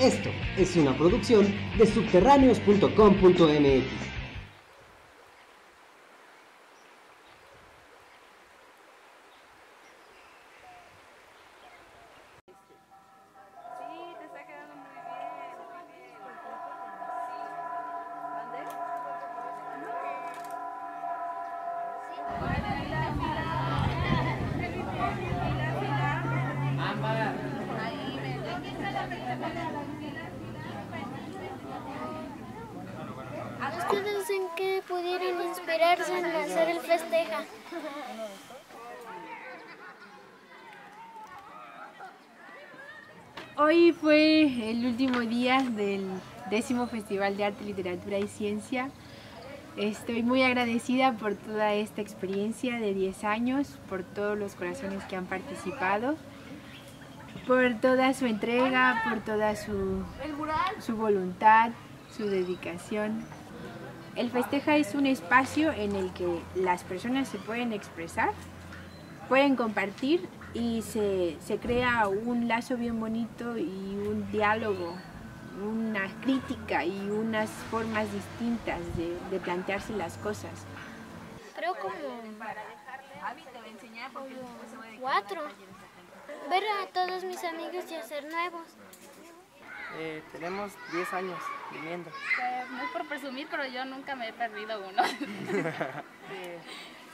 Esto es una producción de subterráneos.com.mx. ¿Ustedes en qué pudieron inspirarse en hacer el festeja? Hoy fue el último día del décimo Festival de Arte, Literatura y Ciencia. Estoy muy agradecida por toda esta experiencia de 10 años, por todos los corazones que han participado, por toda su entrega, por toda su, su voluntad, su dedicación. El festeja es un espacio en el que las personas se pueden expresar, pueden compartir y se, se crea un lazo bien bonito y un diálogo, una crítica y unas formas distintas de, plantearse las cosas. Creo como cuatro. Ver a todos mis amigos y hacer nuevos. Eh, tenemos 10 años viviendo. Pues, no es por presumir, pero yo nunca me he perdido uno. Eh,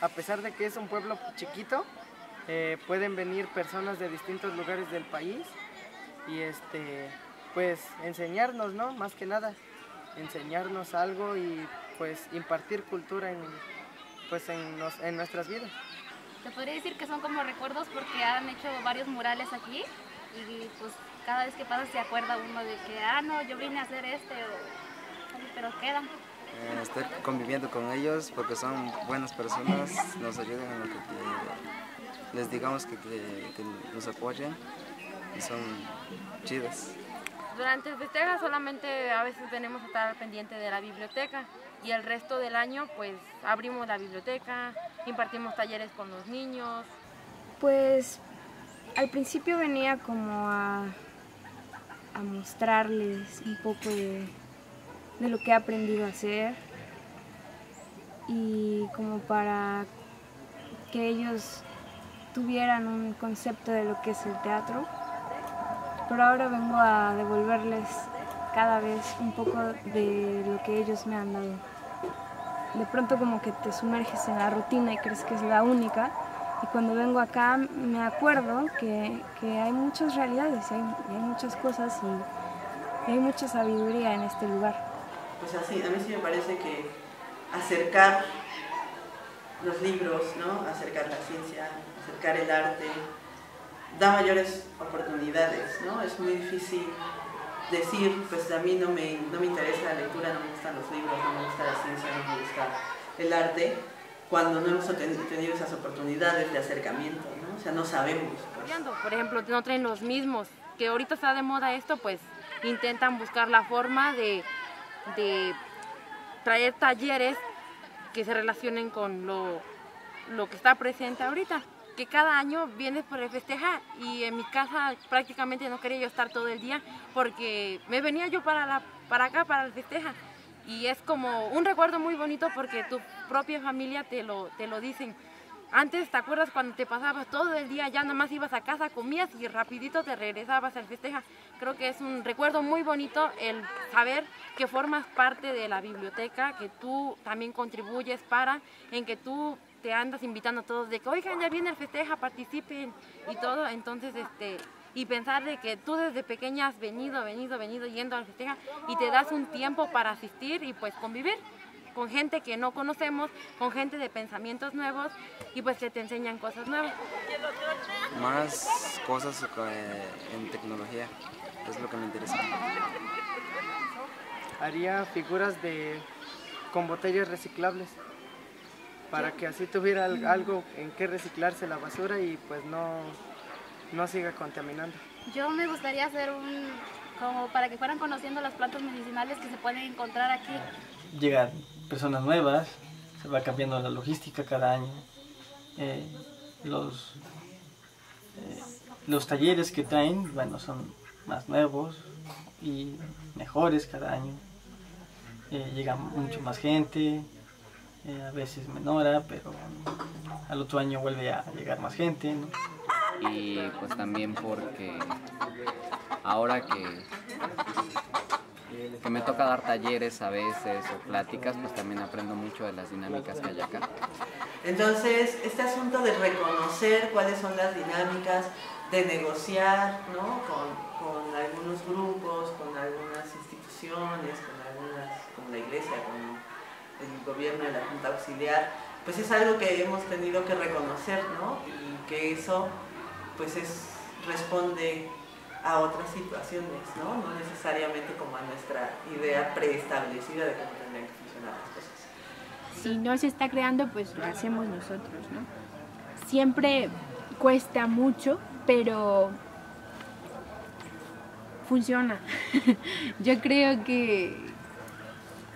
a pesar de que es un pueblo chiquito, eh, pueden venir personas de distintos lugares del país y este, pues enseñarnos, ¿no? Más que nada, enseñarnos algo y pues impartir cultura en, pues, en, nos- en nuestras vidas. Se podría decir que son como recuerdos porque han hecho varios murales aquí y pues cada vez que pasa se acuerda uno de que, ah, no, yo vine a hacer este, o- pero quedan. Eh, estar conviviendo con ellos porque son buenas personas, nos ayudan en lo que, les digamos que, que- que nos apoyen y son chidas. Durante el festeja solamente a veces tenemos que estar al pendiente de la biblioteca y el resto del año pues abrimos la biblioteca, impartimos talleres con los niños. Pues al principio venía como a, a mostrarles un poco de, de lo que he aprendido a hacer y como para que ellos tuvieran un concepto de lo que es el teatro. Pero ahora vengo a devolverles cada vez un poco de lo que ellos me han dado. De pronto como que te sumerges en la rutina y crees que es la única y cuando vengo acá me acuerdo que, que hay muchas realidades, hay, hay muchas cosas y, y hay mucha sabiduría en este lugar. Pues así, a mí sí me parece que acercar los libros, ¿no? acercar la ciencia, acercar el arte, da mayores oportunidades, ¿no? Es muy difícil decir, pues a mí no me, no me interesa la lectura, no me gustan los libros, no me gusta la ciencia, no me gusta el arte, cuando no hemos ten- tenido esas oportunidades de acercamiento, ¿no? O sea, no sabemos. pues. Por ejemplo, no traen los mismos, que ahorita está de moda esto, pues intentan buscar la forma de, de traer talleres que se relacionen con lo, lo que está presente ahorita. Que cada año vienes por el festeja y en mi casa prácticamente no quería yo estar todo el día porque me venía yo para, la, para acá, para el festeja. Y es como un recuerdo muy bonito porque tu propia familia te lo, te lo dicen. Antes, ¿te acuerdas cuando te pasabas todo el día, ya nomás ibas a casa, comías y rapidito te regresabas al festeja? Creo que es un recuerdo muy bonito el saber que formas parte de la biblioteca, que tú también contribuyes para, en que tú te andas invitando a todos de que, oigan, ya viene el festeja, participen y todo. Entonces, este, y pensar de que tú desde pequeña has venido, venido, venido yendo al festeja y te das un tiempo para asistir y pues convivir con gente que no conocemos, con gente de pensamientos nuevos y pues que te enseñan cosas nuevas. Más cosas eh, en tecnología, es lo que me interesa. Haría figuras de con botellas reciclables para que así tuviera al- algo en que reciclarse la basura y pues no, no siga contaminando. Yo me gustaría hacer un, como para que fueran conociendo las plantas medicinales que se pueden encontrar aquí. llegan personas nuevas, se va cambiando la logística cada año. Eh, los, eh, los talleres que traen, bueno, son más nuevos, y mejores cada año. Eh, llega mucho más gente, a veces menora, pero al otro año vuelve a llegar más gente. Y pues también porque ahora que, que me toca dar talleres a veces o pláticas, pues también aprendo mucho de las dinámicas que hay acá. Entonces, este asunto de reconocer cuáles son las dinámicas, de negociar ¿no? con, con algunos grupos, con algunas instituciones, con algunas, como la iglesia, con el gobierno de la Junta Auxiliar, pues es algo que hemos tenido que reconocer, ¿no? Y que eso, pues es, responde a otras situaciones, ¿no? No necesariamente como a nuestra idea preestablecida de cómo tendrían que funcionar las cosas. Si no se está creando, pues lo hacemos nosotros, ¿no? Siempre cuesta mucho, pero funciona. Yo creo que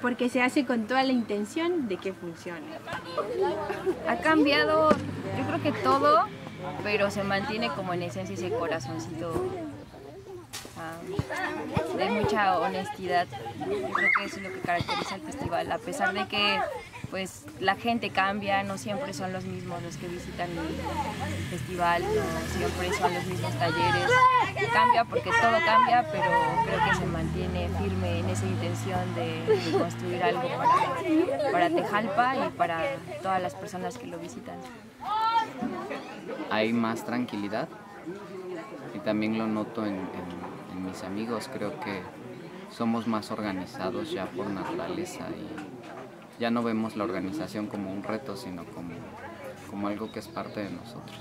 porque se hace con toda la intención de que funcione. Ha cambiado, yo creo que todo, pero se mantiene como en esencia ese corazoncito de mucha honestidad. Creo que eso es lo que caracteriza el festival, a pesar de que pues la gente cambia, no siempre son los mismos los que visitan el festival, no siempre son los mismos talleres. Cambia porque todo cambia, pero creo que se mantiene firme en esa intención de, construir algo para, para Tejalpa y para todas las personas que lo visitan. Hay más tranquilidad y también lo noto en, en mis amigos, creo que somos más organizados ya por naturaleza y ya no vemos la organización como un reto, sino como, como algo que es parte de nosotros.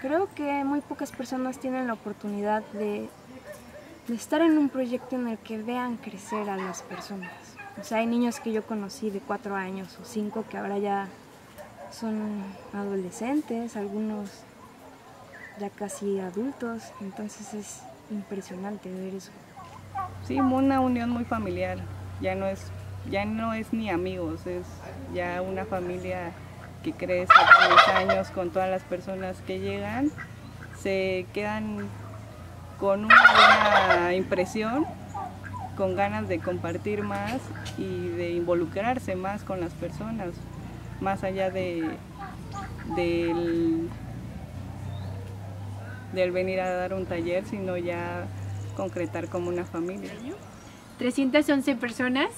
Creo que muy pocas personas tienen la oportunidad de, de estar en un proyecto en el que vean crecer a las personas. O sea, hay niños que yo conocí de cuatro años o cinco que ahora ya son adolescentes, algunos ya casi adultos, entonces es impresionante ver eso. Sí, una unión muy familiar, ya no es ya no es ni amigos, es ya una familia que crece con los años con todas las personas que llegan, se quedan con una buena impresión, con ganas de compartir más y de involucrarse más con las personas, más allá de, del, del venir a dar un taller, sino ya concretar como una familia. 311 personas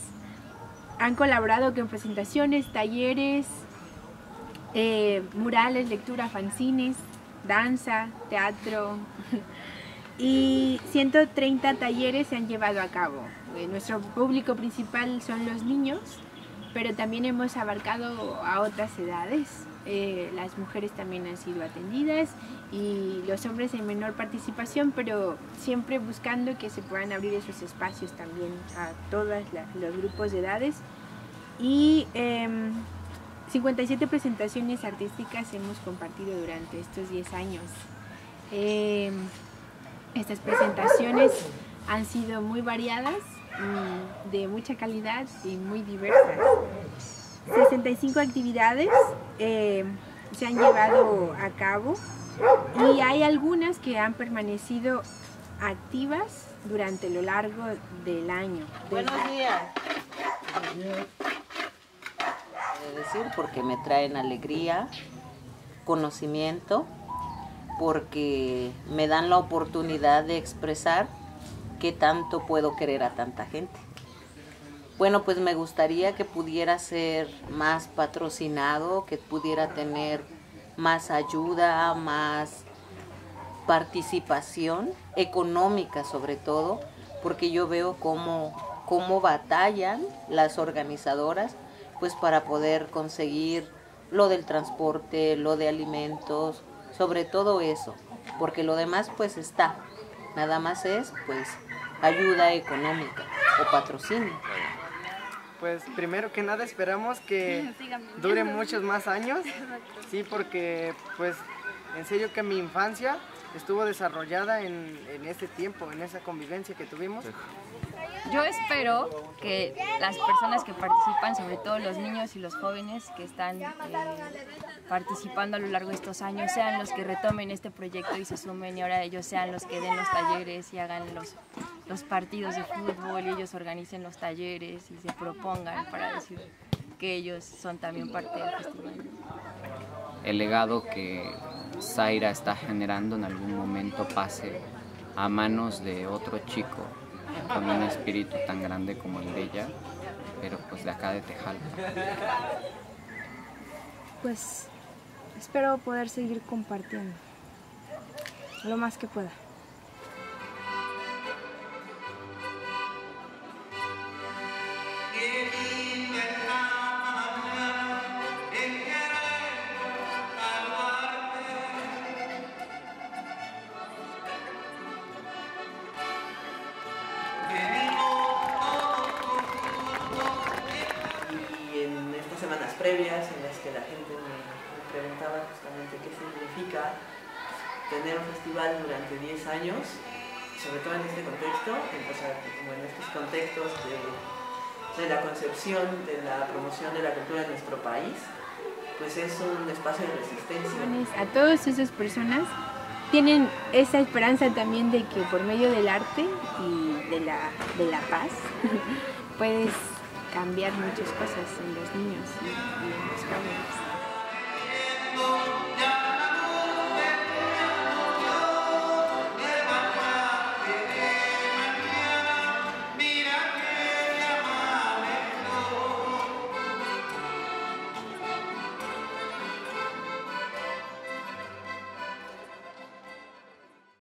han colaborado con presentaciones, talleres, eh, murales, lectura, fanzines, danza, teatro y 130 talleres se han llevado a cabo. Eh, nuestro público principal son los niños, pero también hemos abarcado a otras edades. Eh, las mujeres también han sido atendidas y los hombres en menor participación, pero siempre buscando que se puedan abrir esos espacios también a todos los grupos de edades. Y 57 em, presentaciones artísticas hemos compartido durante estos 10 años. Em, estas presentaciones han sido muy variadas, de mucha calidad y muy diversas. 65 actividades eh, se han llevado a cabo y hay algunas que han permanecido activas durante lo largo del año. Buenos días. decir porque me traen alegría, conocimiento, porque me dan la oportunidad de expresar qué tanto puedo querer a tanta gente. Bueno, pues me gustaría que pudiera ser más patrocinado, que pudiera tener más ayuda, más participación económica sobre todo, porque yo veo cómo, cómo batallan las organizadoras pues para poder conseguir lo del transporte, lo de alimentos, sobre todo eso, porque lo demás pues está, nada más es pues ayuda económica o patrocinio. Pues primero que nada esperamos que dure muchos más años, sí, porque pues en serio que mi infancia estuvo desarrollada en, en este tiempo, en esa convivencia que tuvimos. Yo espero que las personas que participan, sobre todo los niños y los jóvenes que están eh, participando a lo largo de estos años, sean los que retomen este proyecto y se sumen y ahora ellos sean los que den los talleres y hagan los los partidos de fútbol y ellos organicen los talleres y se propongan para decir que ellos son también parte del festival. El legado que Zaira está generando en algún momento pase a manos de otro chico con un espíritu tan grande como el de ella, pero pues de acá de Tejal. Pues espero poder seguir compartiendo lo más que pueda. Tener un festival durante 10 años, sobre todo en este contexto, en- o sea, como en estos contextos de, de la concepción de la promoción de la cultura en nuestro país, pues es un espacio de resistencia. A todas esas personas tienen esa esperanza también de que por medio del arte y de la, de la paz puedes cambiar muchas cosas en los niños.